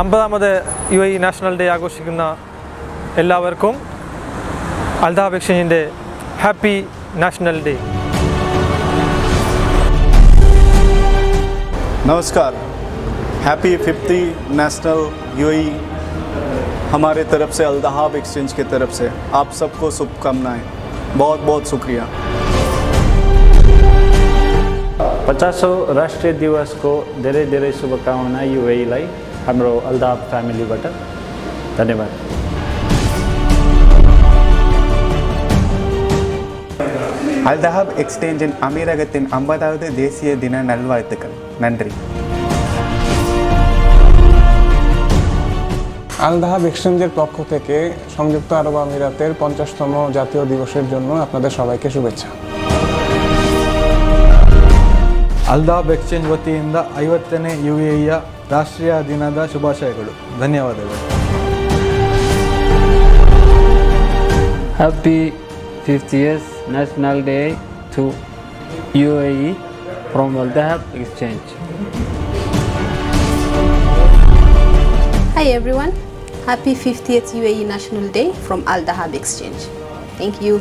അമ്പതാമത് U I national day ആഘോഷിക്കുന്ന എല്ലാവർക്കും അൽദാബ് എക്സ്ചേഞ്ചിൻ്റെ happy national day नमस्कार हैप्पी फिफ्टी नेशनल यूई हमारे तरफ से अल्दहाब एक्सचेंज की तरफ से आप सबको शुभकामनाएं बहुत बहुत शुक्रिया पचासौँ राष्ट्रिय दिवसको धेरै धेरै शुभकामना युएलाई हाम्रो अल्दाब फ्यामिलीबाट धन्यवाद அல்தஹாப் எக்ஸ்சேஞ்சின் அமீரகத்தின் ஐம்பதாவது தேசிய தின நல்வாழ்த்துக்கள் நன்றி আলদাহাব এক্সচেঞ্জের পক্ষ থেকে সংযুক্ত আরব আমিরাতের পঞ্চাশতম জাতীয় দিবসের জন্য আপনাদের সবাইকে শুভেচ্ছা ಅಲ್ದಾಬ್ ಎಕ್ಸ್ಚೇಂಜ್ ವತಿಯಿಂದ ಐವತ್ತನೇ ಯು ಎ ರಾಷ್ಟ್ರೀಯ ದಿನದ ಶುಭಾಶಯಗಳು. ಧನ್ಯವಾದಗಳು. Happy fifth years national day to U A from Al Dahab exchange hi everyone happy fifth years U A national day from Al Dahab exchange thank you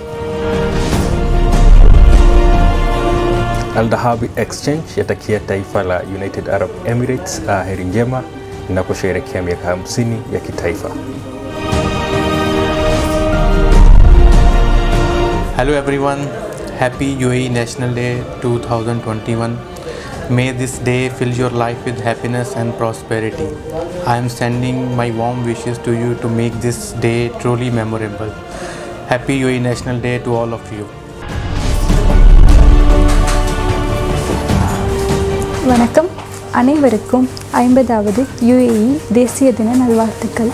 Al-Dahab Exchange yatakia taifa la United Arab Emirates uh, heri njema inaposherehekea miaka 50 ya kitaifa. Hello everyone, happy UAE National Day 2021. May this day fill your life with happiness and prosperity. I am sending my warm wishes to you to make this day truly memorable. Happy UAE National Day to all of you. வணக்கம் அனைவருக்கும் ஐம்பதாவது UAE தேசிய தின நல்வாழ்த்துக்கள்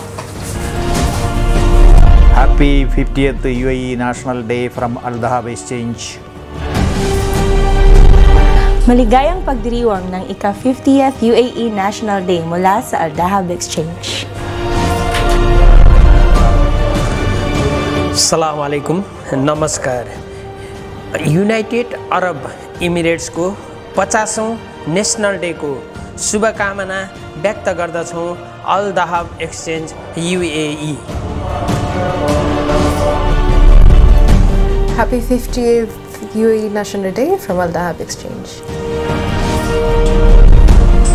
Happy 50th UAE National Day from Al Dahab Exchange. Maligayang pagdiriwang ng ika-50th UAE National Day mula sa Al Dahab Exchange. सलाम अलैकुम नमस्कार United अरब इमिरेट्सको पचासौँ national डेको शुभकामना व्यक्त गर्दछौँ Al Dahab Exchange UAE Happy 50th UAE National Day from Al Dahab Exchange.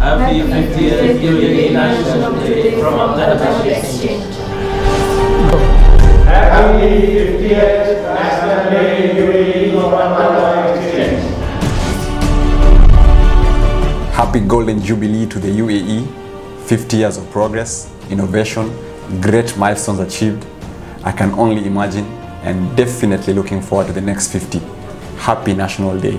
Happy 50th UAE National Day from Al Dahab Exchange. Happy 50th National Day UAE from Al Dahab Exchange. Happy Golden Jubilee to the UAE. 50 years of progress, innovation, great milestones achieved. I can only imagine and definitely looking forward to the next 50. Happy National Day.